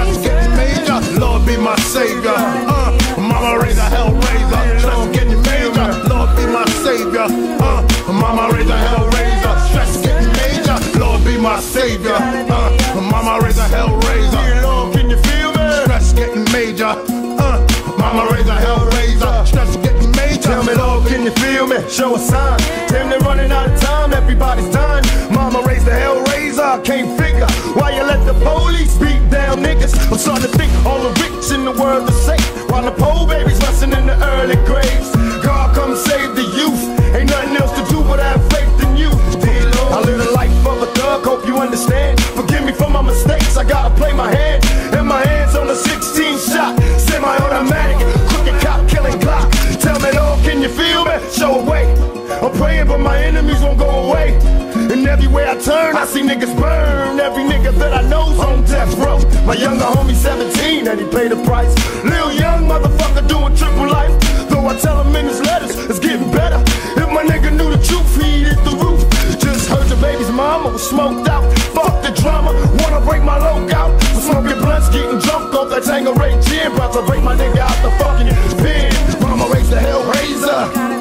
Lord be my savior. Uh, mama raise a hell raiser, stress getting major. Lord be my savior. Uh, mama raise a hell raiser, stress getting major. Lord be my savior. Uh, mama raise a hell raiser. Lord, can you feel me? Stress getting major. Uh, mama raise a hell raiser, stress me, Lord, can you feel me? Show a sign. Damn, they're running out of time. Everybody's dying. Mama raised the hell raiser. I can't figure why you let the police beat down niggas. I'm starting to think all the rich in the world are safe, while the poor babies resting in the early graves. God, come save the youth. Ain't nothing else to do but have faith in you. I live the life of a thug. Hope you understand. Forgive me for my mistakes. I gotta play my hand. And my hands on the 16 I'm praying, but my enemies won't go away. And everywhere I turn, I see niggas burn. Every nigga that I know's on death row. My younger homie 17, and he paid the price. Lil young motherfucker doing triple life. Though I tell him in his letters, it's getting better. If my nigga knew the truth, he'd hit the roof. Just heard your baby's mama was smoked out. Fuck the drama, wanna break my loc out. Smoking blunts, getting drunk off that Tanqueray gin. About to break my nigga out the fucking pen. Mama raised the hell razor.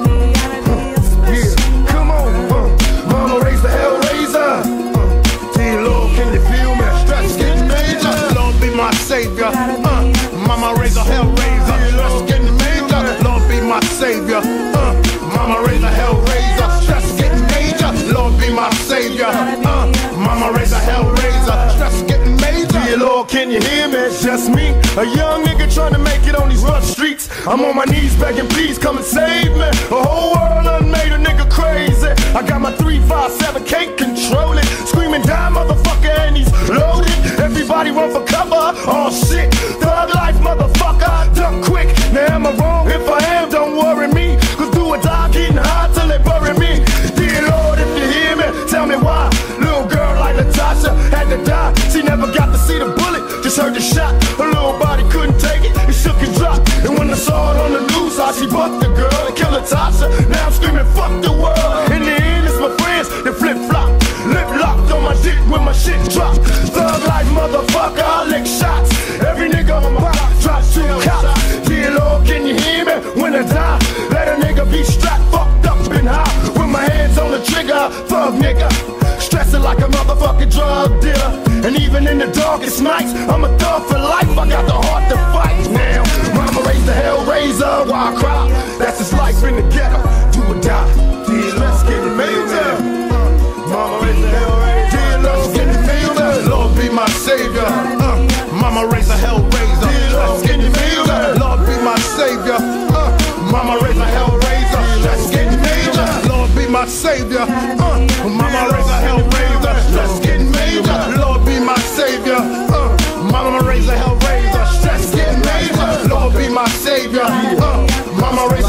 My. Uh, mama raise a hell raiser. Stress getting major. Lord be my savior. Uh, mama raise a hell raiser. Stress getting major. Lord be my savior. Uh, mama raise a hell raiser. Stress getting major. Lord, can you hear me? It's just me, a young nigga trying to make it on these rough streets. I'm on my knees begging, please come and save me. The whole world done made a nigga crazy. I got my 357, can't control it. Screaming down, motherfucker, and he's loaded. Everybody run for cover. Oh shit, thug life, motherfucker, duck quick. Now am I wrong? If I am, don't worry me. Cause do or die, getting high till they bury me. Dear Lord, if you hear me, tell me why. Little girl like Natasha had to die. She never got to see the bullet, just heard the shot. Her little body couldn't take it, it shook and dropped. And when I saw it on the news, how she bucked the girl and killed Natasha. Now I'm screaming, fuck the world. In the end, it's my friends that flip flop, lip locked on my dick when my shit dropped motherfucker, I lick shots. Every nigga on my block drops two cops. DLO, can you hear me? When I die, let a nigga be strapped, fucked up spin high. With my hands on the trigger, thug nigga. Stressing like a motherfucking drug dealer. And even in the darkest nights, I'm a thug for life. I got the heart to fight now. Mama raised the hell raiser, why I cry? That's his life in the ghetto, do or die. My savior. Uh, mama raise a hell raiser. Let's major. Lord be my savior. Uh, mama raise a hell raiser. Let's get major. Lord be my savior. Uh, mama raise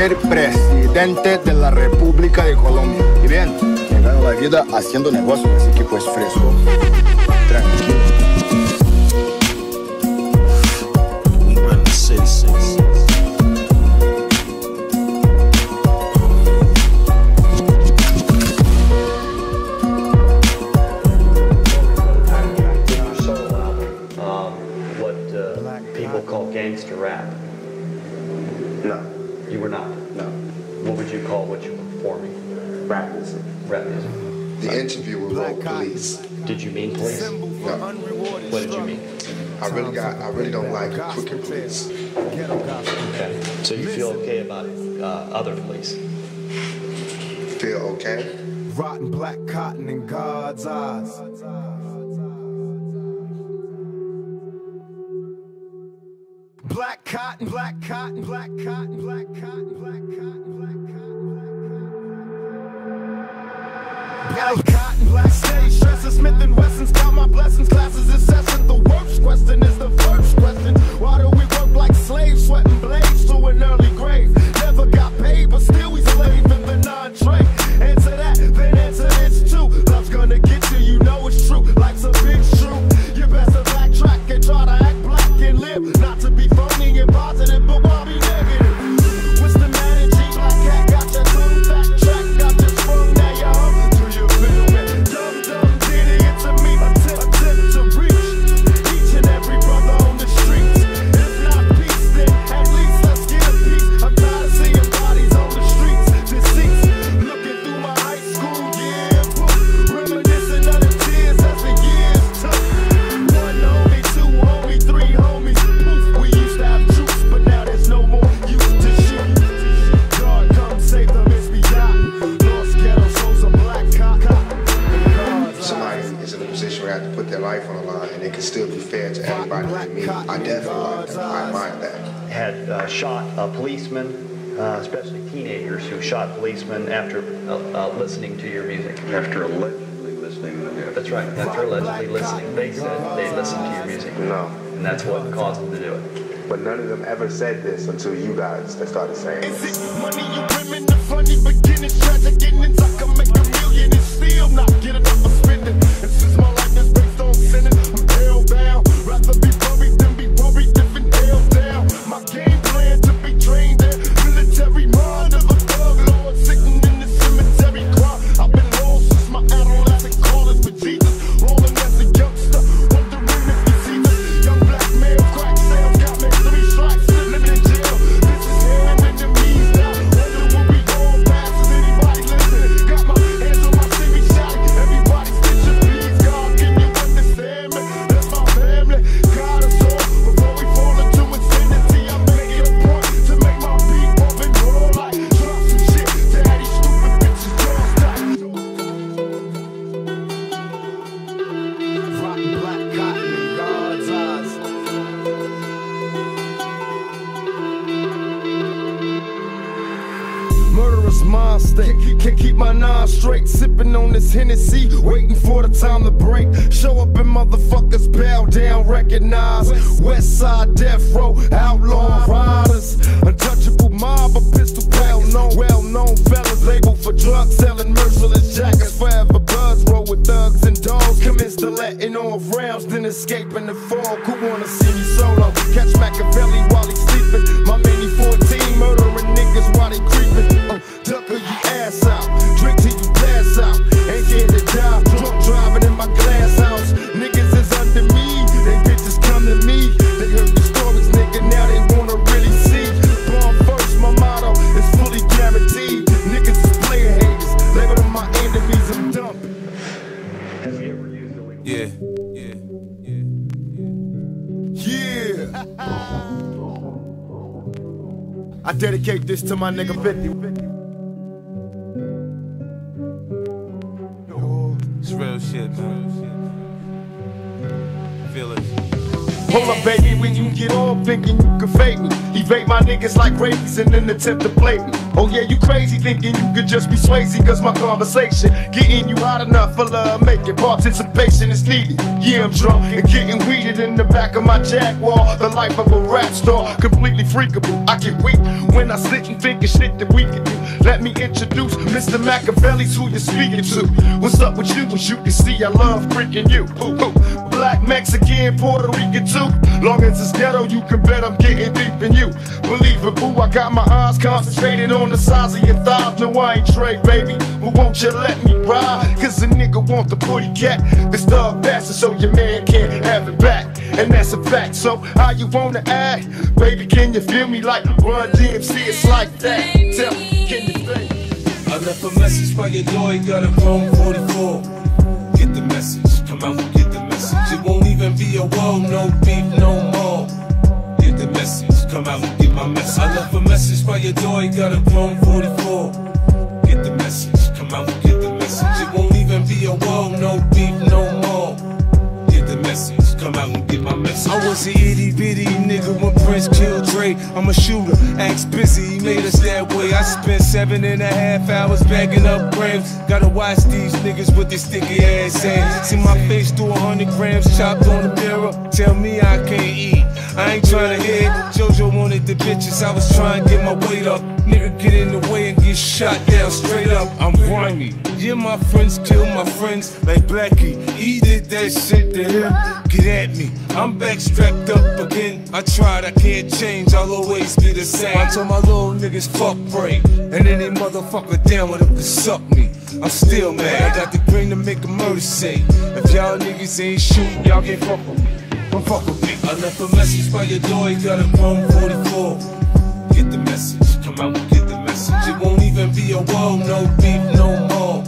ser presidente de la República de Colombia. Y bien, me gano la vida haciendo negocios, así que pues fresco. Tranquilo. Police. Did you mean police? No. What did you mean? I really got. I really don't like crooked police. Okay. So you feel okay about uh, other police? Feel okay? Rotten black cotton in God's eyes. Black cotton, black cotton, black cotton, black cotton, black cotton, black cotton. Smith and Wesson's count my blessings, classes incessant. The worst question is the first question. Why do we work like slaves, sweating blades to an early grave? Never got paid, but still we slave in the non-trade. Answer that, then answer this too. Love's gonna get you, you know it's true. Life's a big true. You best to backtrack and try to act black and live. Not to be phony and positive, but why be negative? Listening to your music. After allegedly listening to their That's right. After allegedly listening, they said they listened to your music. No. And that's what caused them to do it. But none of them ever said this until you guys that started saying it. To my nigga 50. Niggas like rabies in an attempt to play me. Oh yeah, you crazy thinking you could just be Swayze cause my conversation getting you hot enough for love making participation is needed. Yeah, I'm drunk and getting weeded in the back of my Jaguar. The life of a rap star, completely freakable. I get weak when I sit and think of shit that we can do. Let me introduce Mr. Makaveli's who you're speaking to. What's up with you? As you can see, I love freaking you. Ooh, ooh. Black, Mexican, Puerto Rican too. Long as it's ghetto, you can bet I'm getting deep in you. Believe it, boo, I got my eyes concentrated on the size of your thighs. No, I ain't Trey, baby. But won't you let me ride? Cause a nigga want the booty cat. This thug bastard, so your man can't have it back. And that's a fact. So, how you wanna act? Baby, can you feel me like Run DMC? It's like that. Tell me, can you me? I left a message for your door, you got a phone 44. Get the message, come out be wall, no beef, no more. Get the message, come out and get my message. I left a message for your door, you got a chrome 44. Get the message, come out and get the message. It won't even be a wall, no beef, no more. Get the message, come out and get my message. I was a itty bitty nigga when Prince killed Dre. I'm a shooter, acts busy, he made us that way. I spent seven and a half hours bagging up grams. Gotta watch these niggas with their sticky ass hands. See my face through a hundred grams chopped on the mirror. Tell me I can't eat. I ain't trying to hit. JoJo wanted the bitches, I was trying to get my weight up. Nigga get in the way and get shot down straight up. I'm grimy. Yeah, my friends kill my friends like Blackie. He did that shit to him. Get at me. I'm back strapped up again. I tried, I can't change. I'll always be the same. I told my little niggas fuck break. And any motherfucker down with him can suck me. I'm still mad. I got the green to make a murder say. If y'all niggas ain't shooting, y'all can't fuck with me. Don't fuck with me. I left a message by your door, you got a chrome 44. Get the message, come out and get the message. It won't even be a wall, no beef, no more.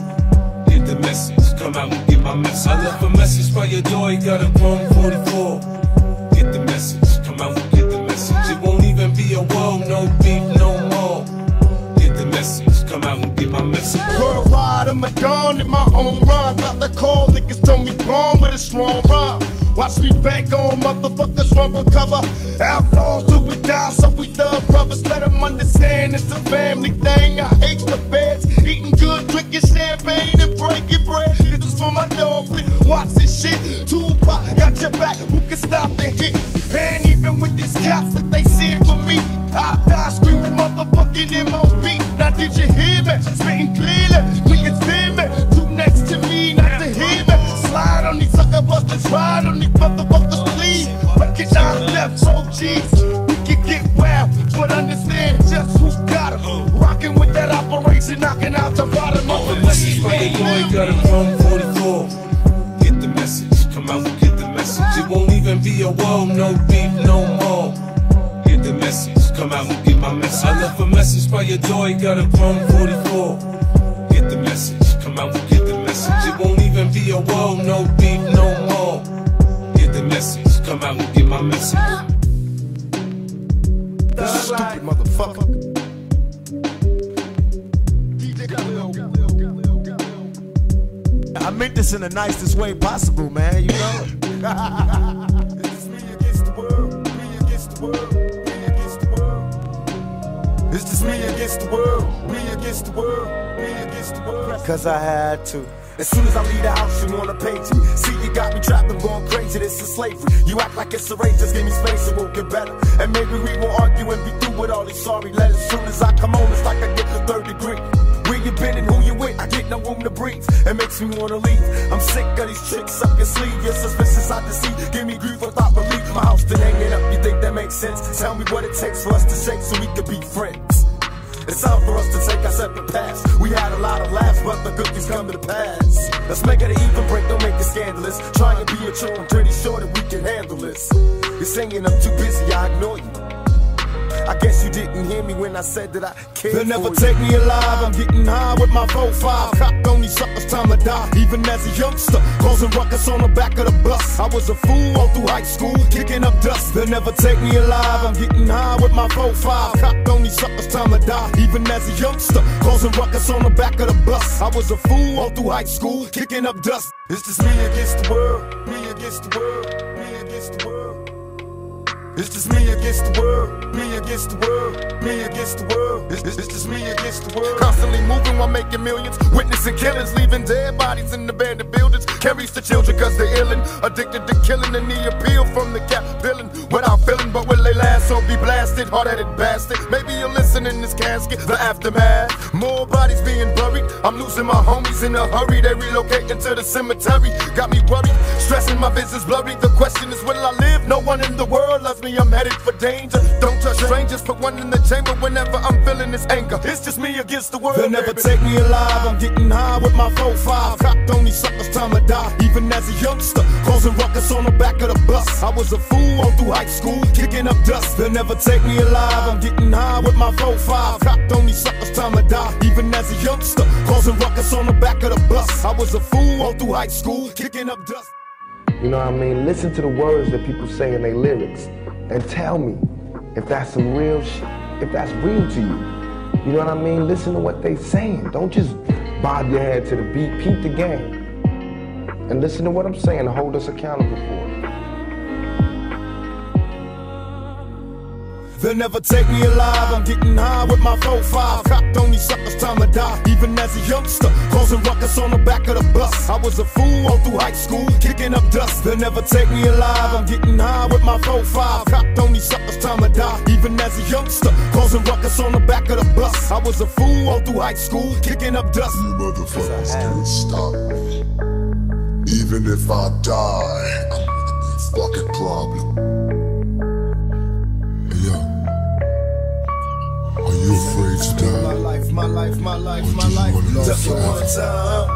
Get the message, come out and get my message. I left a message by your door, you got a chrome 44. Get the message, come out and get the message. It won't even be a wall, no Worldwide, I'm a dawn in my own rhyme. Got the call, niggas told me born with a strong rhyme. Watch me bank on motherfuckers run for cover. Outlaws who we die, so we thug brothers. Let them understand it's a family thing. I hate the feds. Eating good, drinking champagne and breaking bread. This is for my dog. Watch this shit. Tupac got your back. Who can stop the hit? And even with these cops that they send for me, I die screaming motherfucking MOB. Now did you hear me? Spitting clearly. Niggas fear me. Two next to me, not to hear me. Slide on these sucker busters, ride Left OGs. We can get wild, but understand just who's got 'em. Rocking with that operation, knocking out the bottom of the your door, got a chrome 44. Get the message, come out and get the message. It won't even be a wall, no beef, no more. Get the message, come out and get my message. I left a message by your door, you got a chrome 44. Get the message, come out and get the message. It won't even be a wall, no beef, out and get my message. Stupid motherfucker. I meant this in the nicest way possible, man, you know? It's me against the world, me against the world, me against the world. It's just me against the world, me against the world, me against the world. Cause I had to. As soon as I leave the house, you wanna page me. See, you got me trapped, I'm going crazy. This is slavery. You act like it's a race, just give me space, it will get better. And maybe we won't argue and be through with all these sorry letters. As soon as I come home, it's like I get the third degree. Where you been and who you with? I get no room to breathe. It makes me wanna leave. I'm sick of these tricks up your sleeve. Your suspicious I deceive. Give me grief without belief. My house been hanging up. You think that makes sense? Tell me what it takes for us to shake so we can be friends. It's time for us to take our separate paths. We had a lot of laughs, but the good things come to the pass. Let's make it an even break, don't make it scandalous. Trying to be a true, I'm pretty sure that we can handle this. You're saying I'm too busy, I ignore you. I guess you didn't hear me when I said that I cared They'll never take me alive, I'm getting high with my 4-5 Cocked on these suckers, time to die. Even as a youngster, causing ruckus on the back of the bus. I was a fool all through high school, kicking up dust. They'll never take me alive, I'm getting high with my 4-5 Cocked on these suckers, time to die. Even as a youngster, causing ruckus on the back of the bus. I was a fool all through high school, kicking up dust. It's just me against the world, me against the world, it's just me against the world, me against the world, me against the world. It's, it's, it's just me against the world. Constantly moving while making millions, witnessing killings, leaving dead bodies in abandoned buildings. Reach the children cause they're illin', addicted to killing and the appeal from the cap villain. Without feeling, but will they last or be blasted? Hard-headed bastard. Maybe you'll listen in this casket, the aftermath. More bodies being buried. I'm losing my homies in a hurry. They relocating to the cemetery. Got me worried, stressing my vision's blurry. The question is, will I live? No one in the world loves me, I'm headed for danger. Don't touch strangers, put one in the chamber whenever I'm feeling this anger. It's just me against the world. They'll never take me alive, I'm getting high with my 4-5. Cocked on these suckers, time to die. Even as a youngster, causing ruckus on the back of the bus. I was a fool all through high school, kicking up dust. They'll never take me alive, I'm getting high with my 4-5. Cocked on these suckers, time to die. Even as a youngster, causing ruckus on the back of the bus. I was a fool all through high school, kicking up dust. You know what I mean? Listen to the words that people say in their lyrics and tell me if that's some real shit, if that's real to you. You know what I mean? Listen to what they saying. Don't just bob your head to the beat. Peep the game. And listen to what I'm saying hold us accountable for it. They'll never take me alive. I'm getting high with my 4-5. Cocked on these suckers, time to die. Even as a youngster, causing ruckus on the back of the bus. I was a fool all through high school, kicking up dust. They'll never take me alive. I'm getting high with my 4-5. Cocked on these suckers, time to die. Even as a youngster, causing ruckus on the back of the bus. I was a fool all through high school, kicking up dust. You motherfuckers can't stop me. Even if I die, I'm a fucking problem. Life, my life, my life, my do life. wanna live Just one forever? time.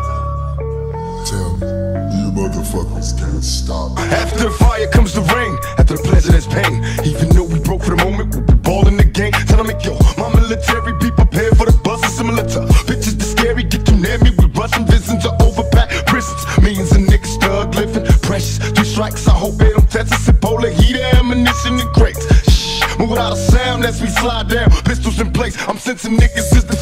Tell me, you motherfuckers can't stop me. After fire comes the rain, after the pleasure there's pain. Even though we broke for the moment, we'll be balling the game. Tell them, yo, my military, be prepared for the bus. It's similar to bitches that scary, get too near me. We rushing visions to overpack prisons. Millions of niggas stuck living precious. Three strikes, I hope they don't test us. And polar heat, ammunition, and crates. Shh, move without a sound as we slide down. Pistols in place, I'm sensing niggas is defenseless.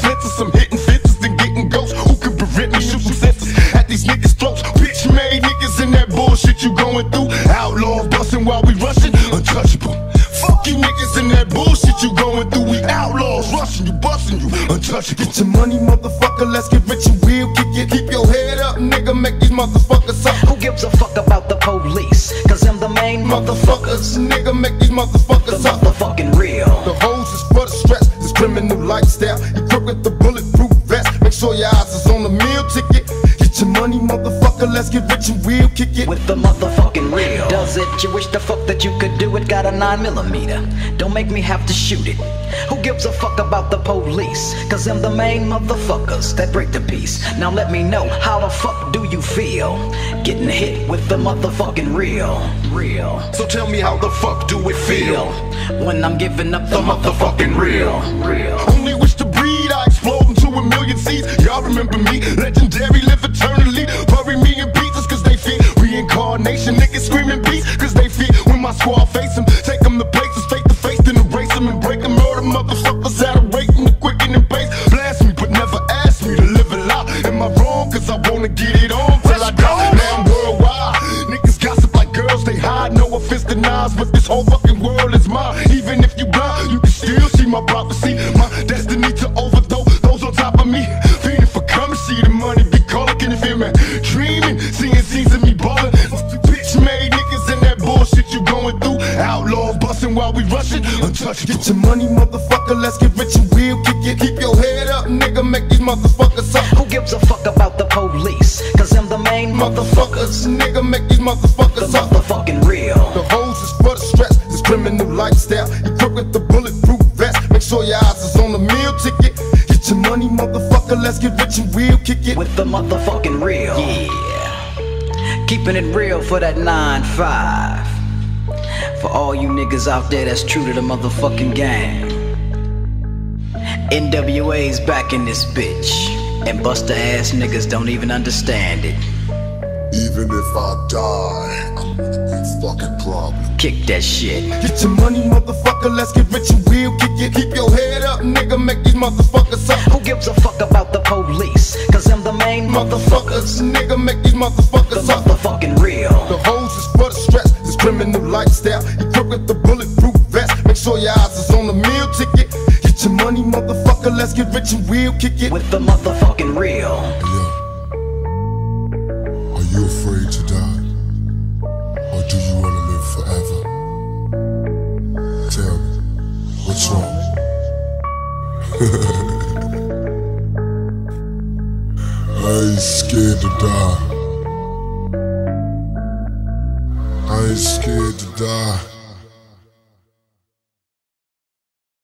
Untouchable. Get your money, motherfucker. Let's get rich and real. Kick it, keep your head up, nigga. Make these motherfuckers up. Who gives a fuck about the police? Cause I'm the main Motherfuckers, nigga, make these motherfuckers up. motherfucking real. The hose is for the stress, this criminal lifestyle. Equipped with the bulletproof vest. Make sure your eyes is on the meal ticket. Get your money, motherfucker. Let's get rich and real. Kick it with the motherfucking real. Does it? You wish the fuck that you could do it? Got a 9 millimeter. Don't make me have to shoot it. Gives a fuck about the police? Cause I'm the main motherfuckers that break the peace. Now let me know, how the fuck do you feel? Getting hit with the motherfucking real. Real. So tell me how the fuck do it feel? When I'm giving up the, The motherfucking real. Real. Only wish to breed, I explode into a million seeds. Y'all remember me, legendary, live eternally. Bury me in pieces cause they feed reincarnation. Niggas screaming beats cause they feed when my squad face them. gonna get it on till Let's I. Go. Now I'm worldwide. Niggas gossip like girls, they hide. No offense denies, but this whole fucking world is mine. Even if you blind, you can still see my prophecy. My destiny to overthrow those on top of me. Feeding for coming, see the money be calling. Can you feel me? Dreaming, seeing scenes of me balling. Bitch made niggas in that bullshit you going through. Outlaws busting while we rushing. untouched. Get your money, motherfucker. Let's get rich and will Kick it, keep your head up, nigga. Make these motherfuckers. The motherfucking real. Yeah. Keeping it real for that 9-5. For all you niggas out there that's true to the motherfucking game. NWA's back in this bitch. And buster ass niggas don't even understand it. Even if I die, I'm a fucking problem. Kick that shit. Get your money, motherfucker. Let's get rich and real. Kick it. Keep your head up, nigga. Make these motherfuckers up. Who gives a fuck about the police? Nigga, make these motherfuckers The motherfucking real. The hose is for the stress. This criminal lifestyle. You equipped with the bulletproof vest. Make sure your eyes is on the meal ticket. Get your money, motherfucker. Let's get rich and real. Kick it. With the motherfucking real. Are